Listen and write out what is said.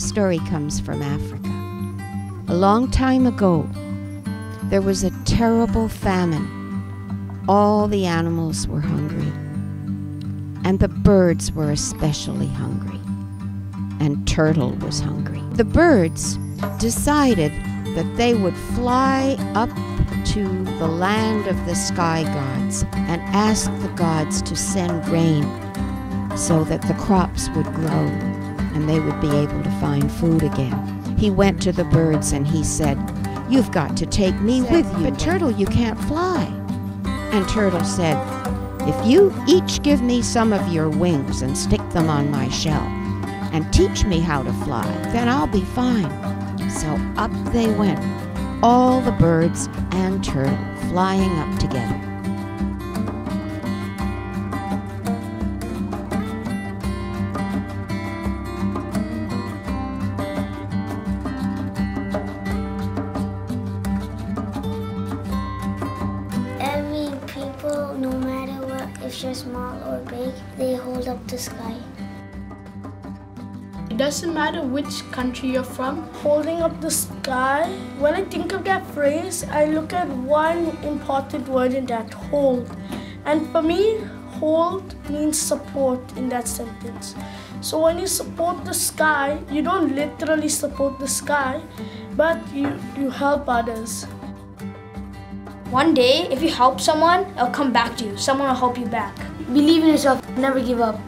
story comes from Africa. A long time ago, there was a terrible famine. All the animals were hungry, and the birds were especially hungry, and Turtle was hungry. The birds decided that they would fly up to the land of the sky gods and ask the gods to send rain so that the crops would grow and they would be able to find food again. He went to the birds and he said, You've got to take me with you. But Turtle, you can't fly. And Turtle said, If you each give me some of your wings and stick them on my shell and teach me how to fly, then I'll be fine. So up they went, all the birds and Turtle flying up together. If you're small or big, they hold up the sky. It doesn't matter which country you're from. Holding up the sky, when I think of that phrase, I look at one important word in that hold. And for me, hold means support in that sentence. So when you support the sky, you don't literally support the sky, but you, you help others. One day, if you help someone, it'll come back to you. Someone will help you back. Believe in yourself, never give up.